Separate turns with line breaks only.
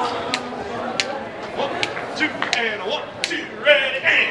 One, two, and one, two, ready, and.